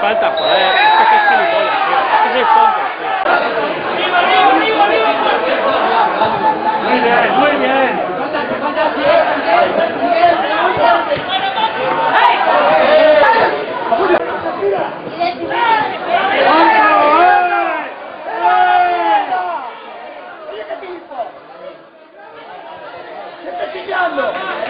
falta por ahí. Esto que es que le voy a hacer. Esto es tonto. Muy bien, muy bien. Sta tirando!